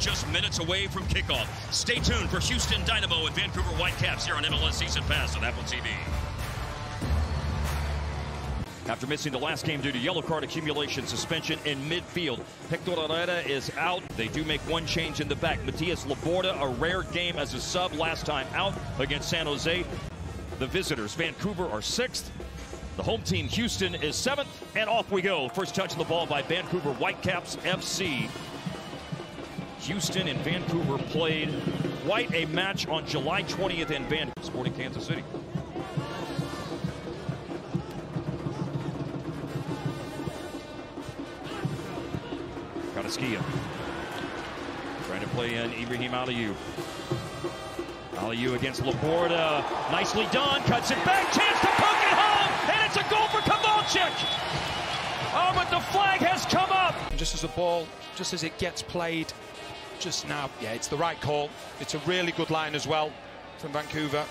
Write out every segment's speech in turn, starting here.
just minutes away from kickoff. Stay tuned for Houston Dynamo and Vancouver Whitecaps here on MLS Season Pass on Apple TV. After missing the last game due to yellow card accumulation suspension in midfield, Hector Herrera is out. They do make one change in the back. Matias Laborda, a rare game as a sub last time out against San Jose. The visitors, Vancouver, are sixth. The home team, Houston, is seventh. And off we go. First touch of the ball by Vancouver Whitecaps FC. Houston and Vancouver played quite a match on July 20th in Vancouver, Sporting Kansas City. Carrasquilla. Trying to play in Ibrahim Aliyu. Aliyu against Laborda. Nicely done. Cuts it back. Chance to poke it home. And it's a goal for Kowalczyk. Oh, but the flag has come up. Just as a ball, just as it gets played, just now, yeah, it's the right call. It's a really good line as well from Vancouver.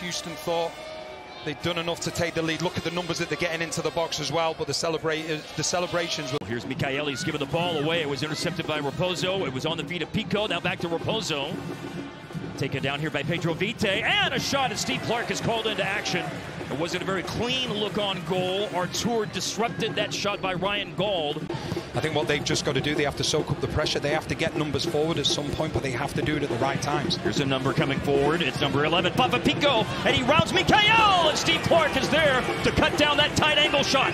Houston thought they've done enough to take the lead. Look at the numbers that they're getting into the box as well, but the celebrate the celebrations. Will... Here's Micael's giving the ball away. It was intercepted by Raposo. It was on the feet of Picault. Now back to Raposo. Taken down here by Pedro Vite. And a shot as Steve Clark is called into action. It wasn't a very clean look on goal. Artur disrupted that shot by Ryan Gauld. I think what they've just got to do, they have to soak up the pressure. They have to get numbers forward at some point, but they have to do it at the right times. Here's a number coming forward. It's number 11, Fafà Picault, and he rounds Micael, and Steve Clark is there to cut down that tight angle shot.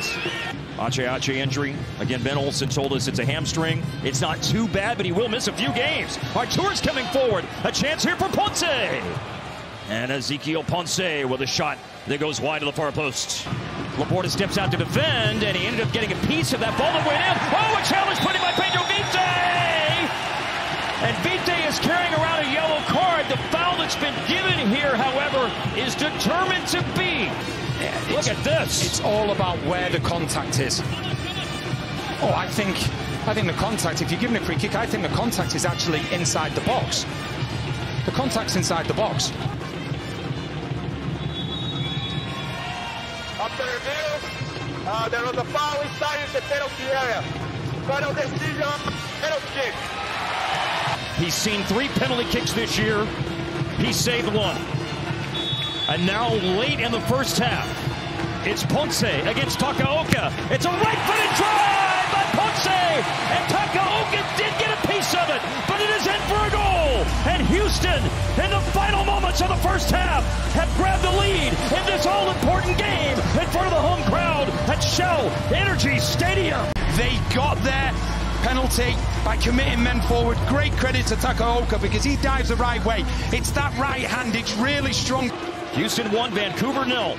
Ache Ache injury. Again, Ben Olsen told us it's a hamstring. It's not too bad, but he will miss a few games. Artur's coming forward. A chance here for Ponce. And Ezequiel Ponce with a shot that goes wide to the far post. Laborda steps out to defend, and he ended up getting a piece of that ball that went in. Oh, a challenge put in by Pedro Vite! And Vite is carrying around a yellow card. The foul that's been given here, however, is determined to be. Yeah, Look at this. It's all about where the contact is. Oh, I think, I think the contact, if you're giving a free kick, I think the contact is actually inside the box. The contact's inside the box. Review, uh, there was a foul inside the penalty area. Final decision, penalty kick. He's seen three penalty kicks this year. He saved one. And now late in the first half, it's Ponce against Takaoka. It's a right-footed drive by Ponce, and Takaoka did get a piece of it, but it is in for a goal. And Houston, in the final moments of the first half, have grabbed the lead in this all-important game in front of the home crowd at Shell Energy Stadium. They got their penalty by committing men forward. Great credit to Takaoka because he dives the right way. It's that right hand, it's really strong. Houston won, Vancouver nil.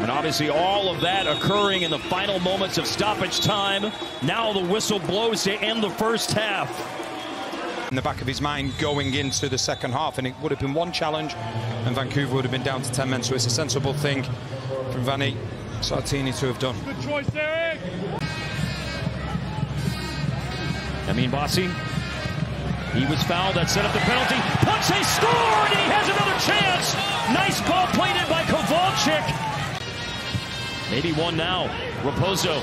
And obviously all of that occurring in the final moments of stoppage time. Now the whistle blows to end the first half. In the back of his mind going into the second half, and it would have been one challenge, and Vancouver would have been down to 10 men, so it's a sensible thing from Vanni Sartini to have done. Good choice, Eric. Amine Bassi. He was fouled. That set up the penalty. Ponce scored, and he has another chance. Nice ball played in by Kowalczyk. Maybe one now. Raposo.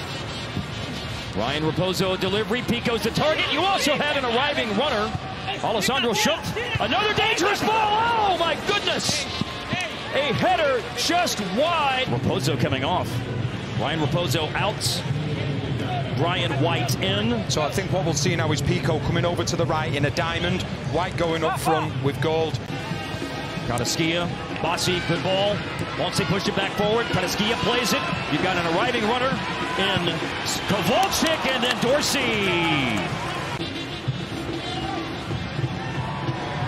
Ryan Raposo delivery. Picault's the target. You also had an arriving runner. Alessandro Schöpf. Another dangerous ball. Oh, my goodness. A header just wide. Raposo coming off. Ryan Raposo out. Brian White in. So I think what we'll see now is Pico coming over to the right in a diamond. White going up front with Gauld. Carrasquilla, Bassi, good ball. They pushed it back forward, Carrasquilla plays it. You've got an arriving runner in Kowalczyk and then Dorsey.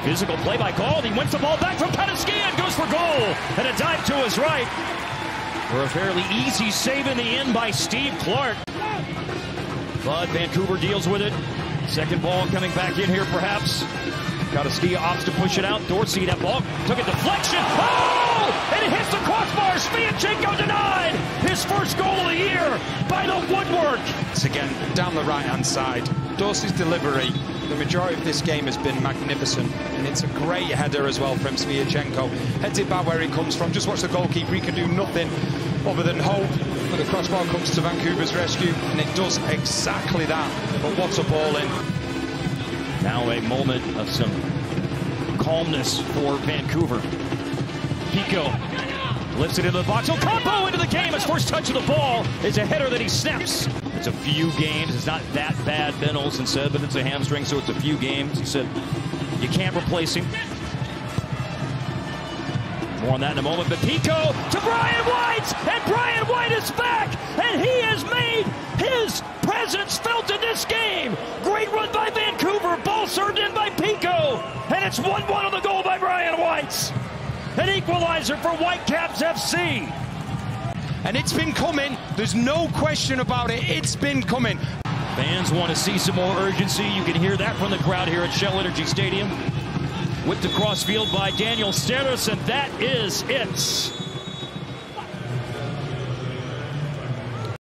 Physical play by Gauld. He wins the ball back from Carrasquilla and goes for goal. And a dive to his right. For a fairly easy save in the end by Steve Clark. But Vancouver deals with it. Second ball coming back in here, perhaps. Carrasquilla opts to push it out. Dorsey, that ball took a deflection. Oh! And it hits the crossbar. Sviatchenko denied his first goal of the year by the woodwork. It's again down the right-hand side. Dorsey's delivery, the majority of this game has been magnificent. And it's a great header as well from Sviatchenko. Heads it back where he comes from. Just watch the goalkeeper. He can do nothing other than hope. But the crossbar comes to Vancouver's rescue, and it does exactly that. But what's a ball in? Now a moment of some calmness for Vancouver. Picault lifts it into the box. Ocampo into the game. His first touch of the ball is a header that he snaps. It's a few games. It's not that bad, Ben Olsen said, but it's a hamstring, so it's a few games. He said you can't replace him. More on that in a moment. But Picault to Brian White, and Brian White is back, and he has made his presence felt in this game. Great run by Vancouver, ball served in by Picault, and it's 1-1 on the goal by Brian White. An equalizer for Whitecaps FC. And it's been coming. There's no question about it. It's been coming. Fans want to see some more urgency. You can hear that from the crowd here at Shell Energy Stadium. Whipped across field by Daniel Steres, and that is it.